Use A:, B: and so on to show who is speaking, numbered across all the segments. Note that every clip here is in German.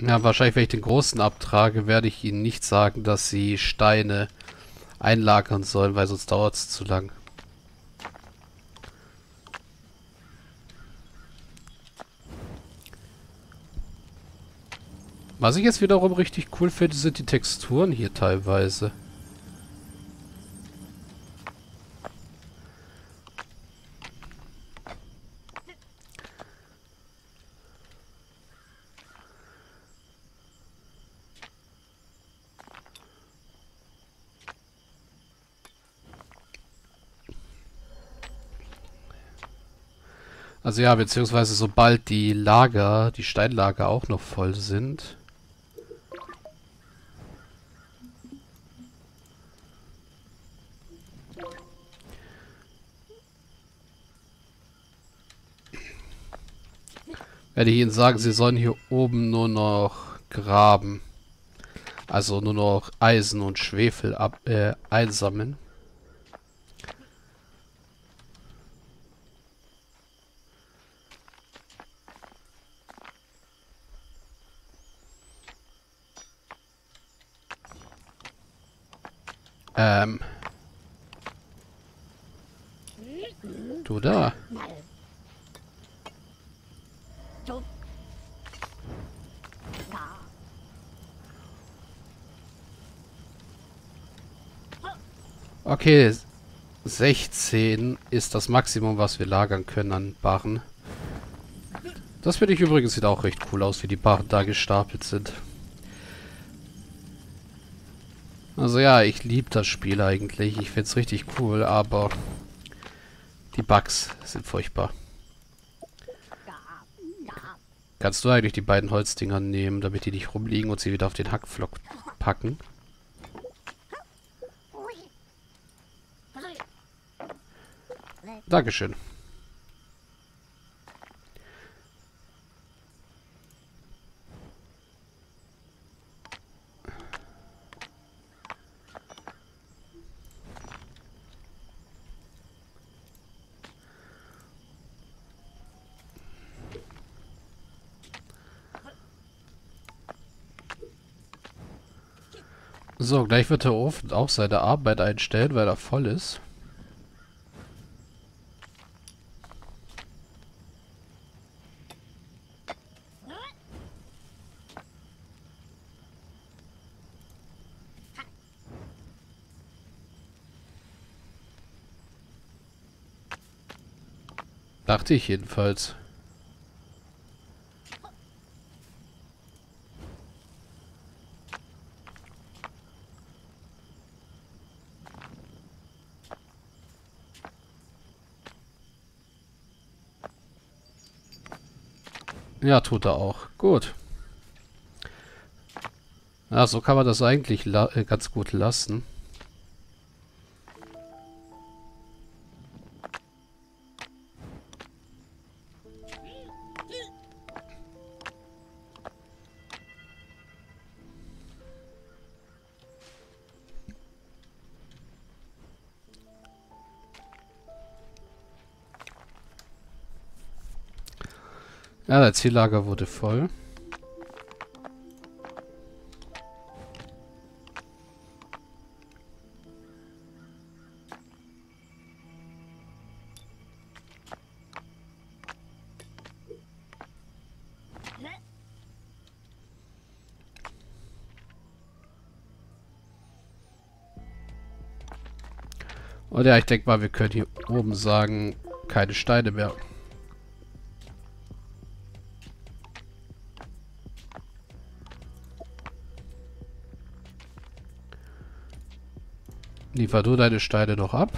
A: Ja, wahrscheinlich, wenn ich den Großen abtrage, werde ich ihnen nicht sagen, dass sie Steine einlagern sollen, weil sonst dauert es zu lang. Was ich jetzt wiederum richtig cool finde, sind die Texturen hier teilweise. Also ja, beziehungsweise sobald die Lager, die Steinlager auch noch voll sind. Werde ich ihnen sagen, sie sollen hier oben nur noch graben. Also nur noch Eisen und Schwefel ab, äh, einsammeln. Ähm. Du da. Okay, 16 ist das Maximum, was wir lagern können an Barren. Das finde ich übrigens sieht auch recht cool aus, wie die Barren da gestapelt sind. Also ja, ich liebe das Spiel eigentlich. Ich finde es richtig cool, aber die Bugs sind furchtbar. Kannst du eigentlich die beiden Holzdinger nehmen, damit die nicht rumliegen und sie wieder auf den Hackflock packen? Dankeschön. So, gleich wird der Ofen auch seine Arbeit einstellen, weil er voll ist. Dachte ich jedenfalls. Ja, tut er auch. Gut. Ja, so kann man das eigentlich äh, ganz gut lassen. Ja, das Ziellager wurde voll. Und ja, ich denke mal, wir können hier oben sagen, keine Steine mehr. Liefer du deine Steine noch ab.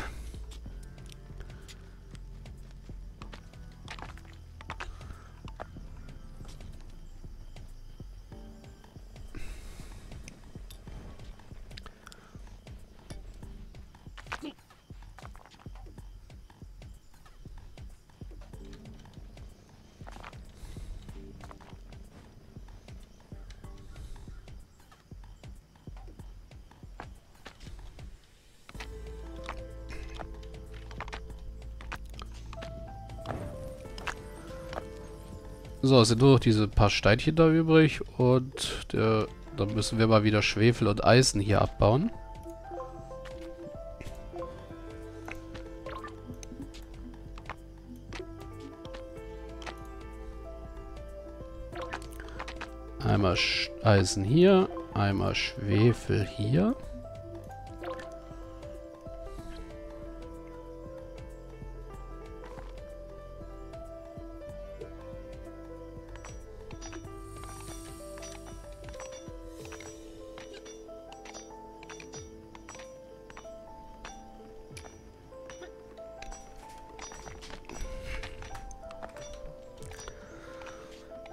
A: So, es sind nur noch diese paar Steinchen da übrig und der, dann müssen wir mal wieder Schwefel und Eisen hier abbauen. Einmal Eisen hier, einmal Schwefel hier.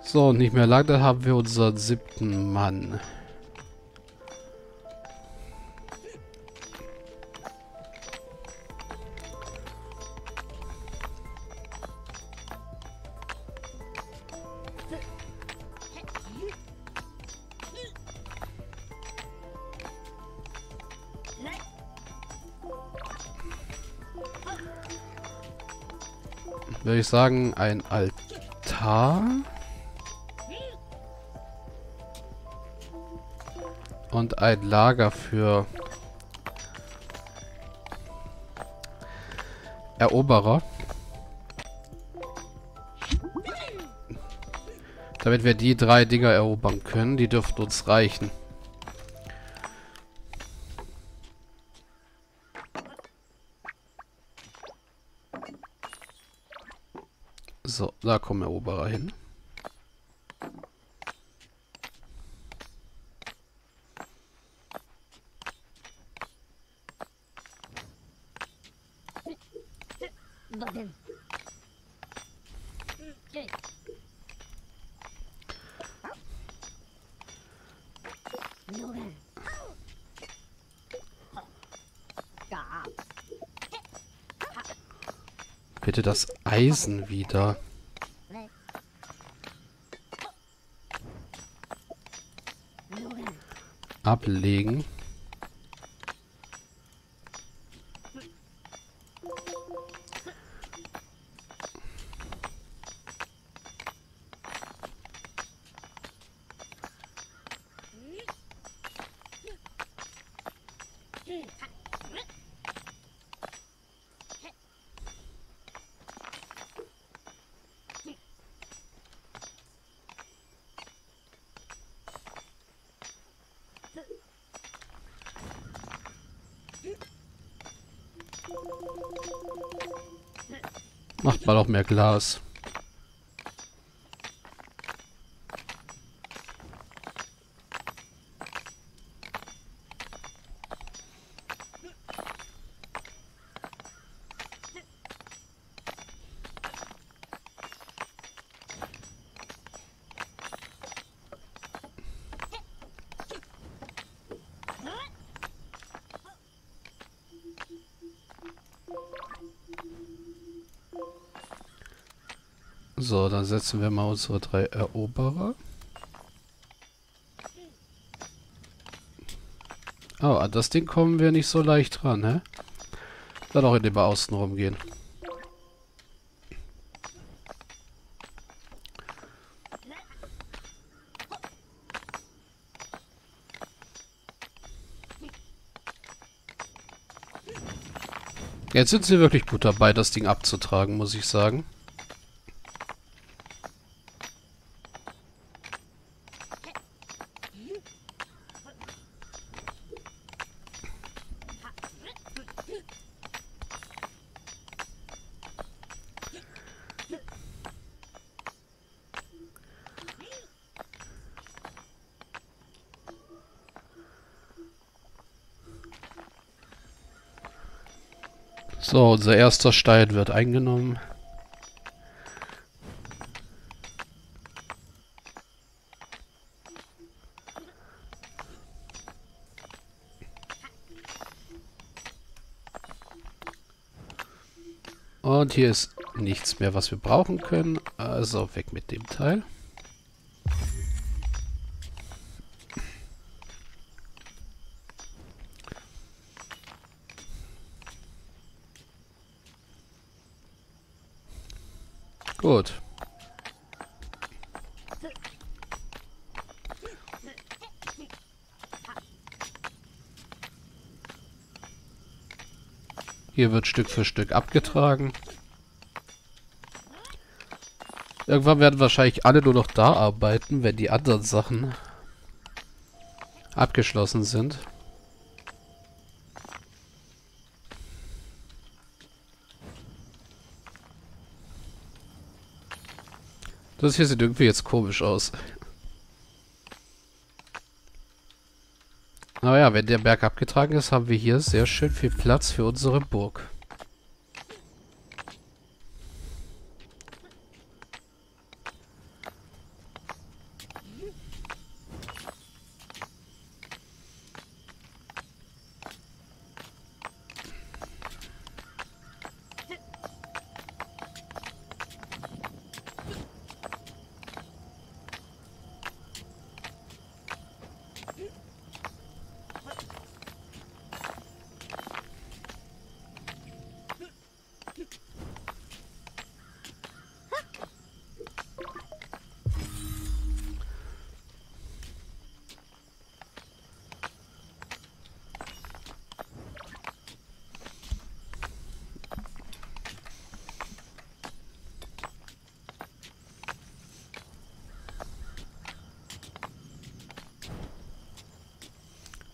A: So, nicht mehr lang, dann haben wir unseren siebten Mann. Würde ich sagen, ein Altar. Und ein Lager für Eroberer. Damit wir die drei Dinger erobern können. Die dürften uns reichen. So, da kommen Eroberer hin. Bitte das Eisen wieder. Ablegen. Macht mal auch mehr Glas. So, dann setzen wir mal unsere drei Eroberer. Oh, an das Ding kommen wir nicht so leicht ran, hä? Dann auch indem wir außen rumgehen. Jetzt sind sie wirklich gut dabei, das Ding abzutragen, muss ich sagen. So, unser erster Stein wird eingenommen. Und hier ist nichts mehr, was wir brauchen können. Also weg mit dem Teil. Gut. Hier wird Stück für Stück abgetragen. Irgendwann werden wahrscheinlich alle nur noch da arbeiten, wenn die anderen Sachen abgeschlossen sind. Das hier sieht irgendwie jetzt komisch aus. Aber ja, wenn der Berg abgetragen ist, haben wir hier sehr schön viel Platz für unsere Burg.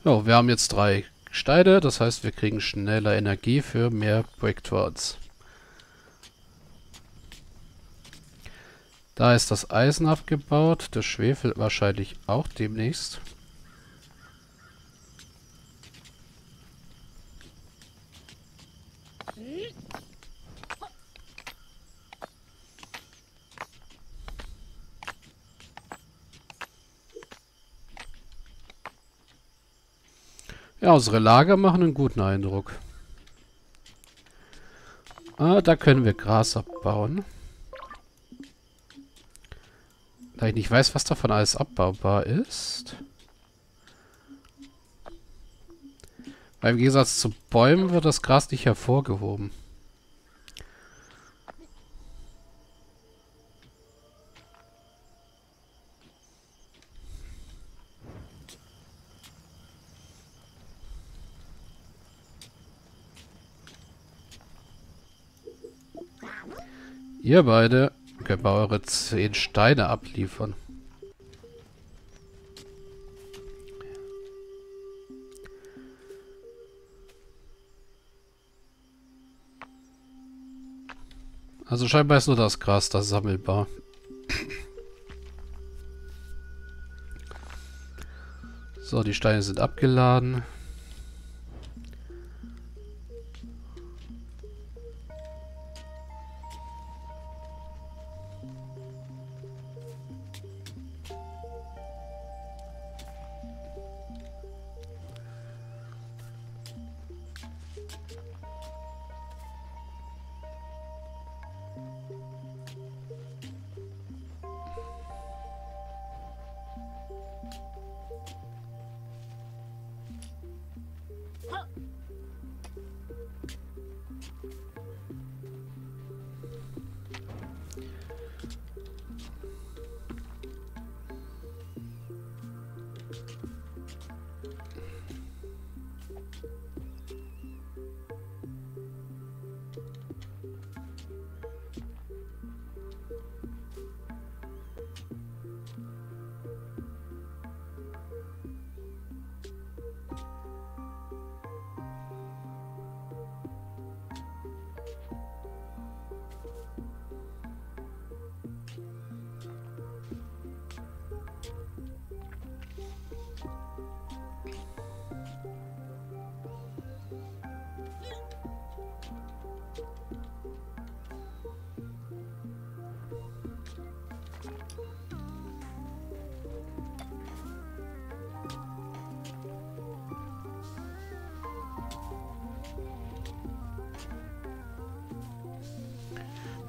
A: So, wir haben jetzt drei Steine, das heißt, wir kriegen schneller Energie für mehr Bricktorts. Da ist das Eisen abgebaut, der Schwefel wahrscheinlich auch demnächst. Unsere Lager machen einen guten Eindruck. Ah, da können wir Gras abbauen. Da ich nicht weiß, was davon alles abbaubar ist. Weil im Gegensatz zu Bäumen wird das Gras nicht hervorgehoben. Ihr beide könnt mal eure 10 Steine abliefern. Also scheinbar ist nur das Gras da sammelbar. So, die Steine sind abgeladen.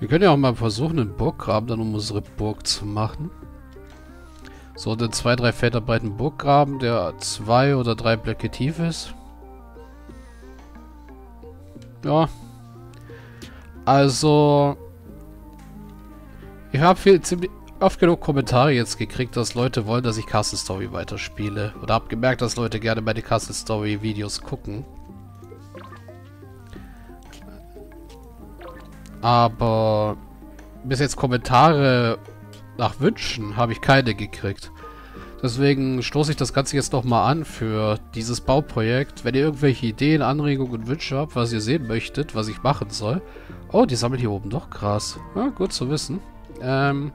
A: Wir können ja auch mal versuchen, einen Burggraben dann um unsere Burg zu machen. So, den zwei, drei Felder breiten Burggraben, der zwei oder drei Blöcke tief ist. Ja. Also... Ich habe viel ziemlich oft genug Kommentare jetzt gekriegt, dass Leute wollen, dass ich Castle Story weiterspiele. Oder habe gemerkt, dass Leute gerne meine Castle Story Videos gucken. Aber bis jetzt Kommentare nach Wünschen habe ich keine gekriegt. Deswegen stoße ich das Ganze jetzt nochmal an für dieses Bauprojekt. Wenn ihr irgendwelche Ideen, Anregungen und Wünsche habt, was ihr sehen möchtet, was ich machen soll. Oh, die sammeln hier oben doch Gras. Ja, gut zu wissen. Ähm,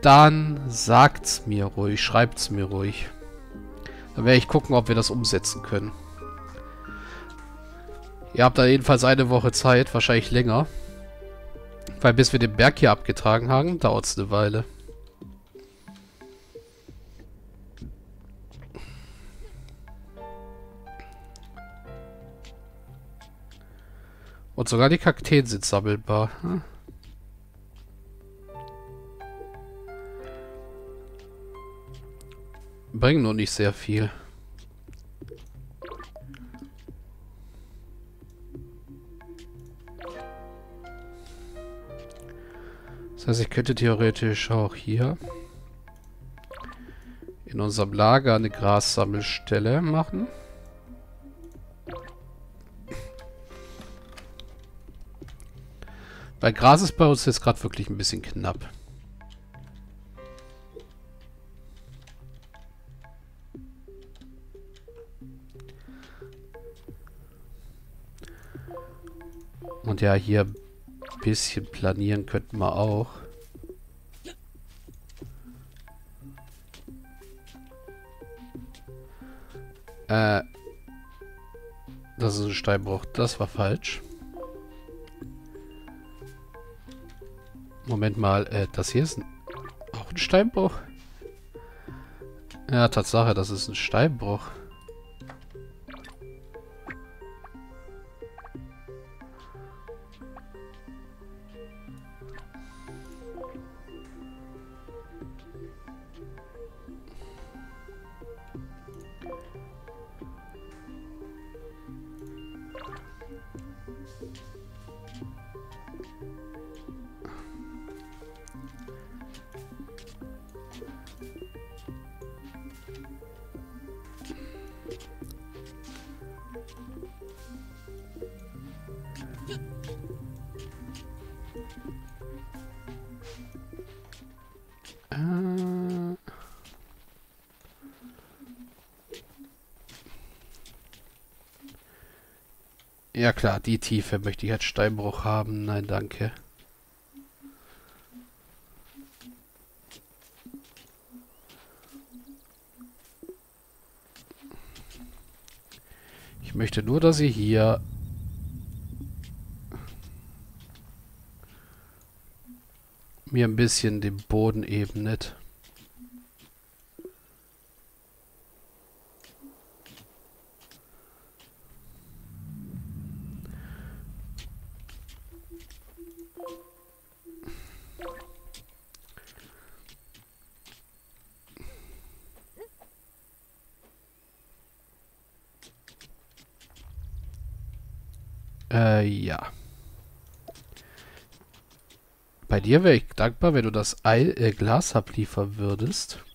A: dann sagt's mir ruhig, schreibt's mir ruhig. Dann werde ich gucken, ob wir das umsetzen können. Ihr habt da jedenfalls eine Woche Zeit, wahrscheinlich länger. Weil bis wir den Berg hier abgetragen haben, dauert es eine Weile. Und sogar die Kakteen sind sammelbar. Hm? Bringen nur nicht sehr viel. Das heißt, ich könnte theoretisch auch hier in unserem Lager eine Grassammelstelle machen. Weil Gras ist bei uns jetzt gerade wirklich ein bisschen knapp. Und ja, hier bisschen planieren könnten wir auch. Äh. Das ist ein Steinbruch. Das war falsch. Moment mal, äh, das hier ist ein, auch ein Steinbruch? Ja, Tatsache, das ist ein Steinbruch. Ja klar, die Tiefe möchte ich als Steinbruch haben. Nein, danke. Ich möchte nur, dass ihr hier mir ein bisschen den Boden ebnet. Äh, ja. Bei dir wäre ich dankbar, wenn du das Ei, äh, Glas abliefern würdest.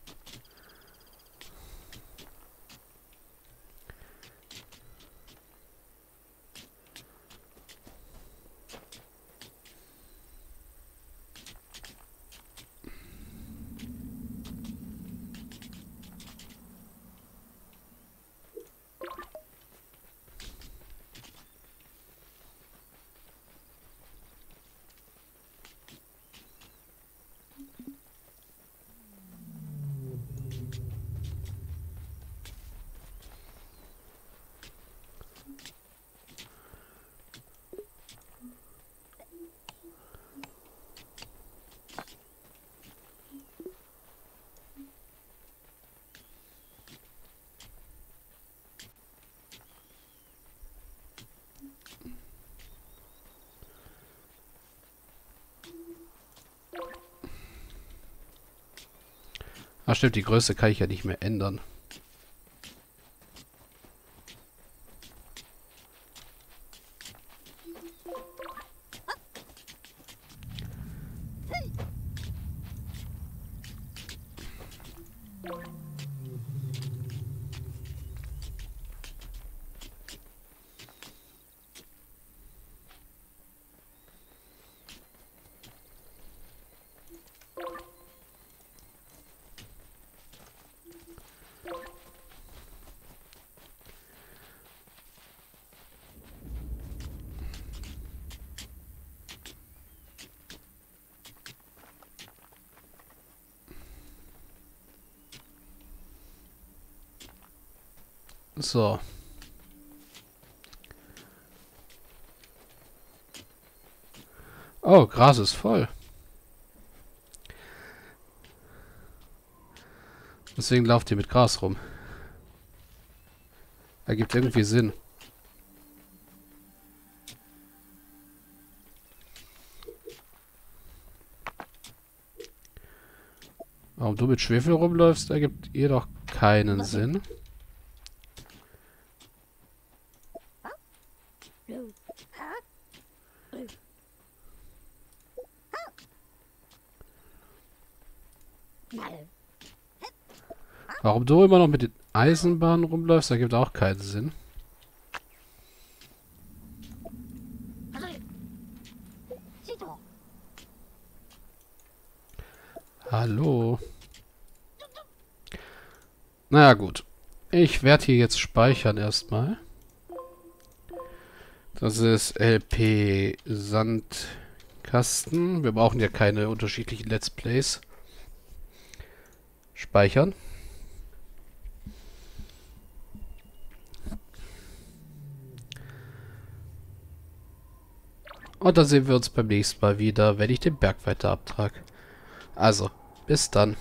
A: Ach stimmt, die Größe kann ich ja nicht mehr ändern. So. Oh, Gras ist voll. Deswegen lauft ihr mit Gras rum. Ergibt irgendwie Sinn. Warum du mit Schwefel rumläufst, ergibt ihr doch keinen Sinn. Warum du immer noch mit den Eisenbahnen rumläufst, ergibt auch keinen Sinn. Hallo. Naja, gut. Ich werde hier jetzt speichern erstmal. Das ist LP Sandkasten. Wir brauchen ja keine unterschiedlichen Let's Plays. Speichern. Und dann sehen wir uns beim nächsten Mal wieder, wenn ich den Berg weiter abtrage. Also, bis dann.